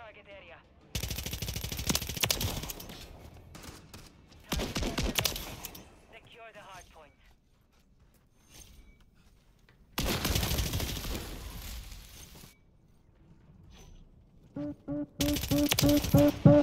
target area. Target area. Secure the hard point.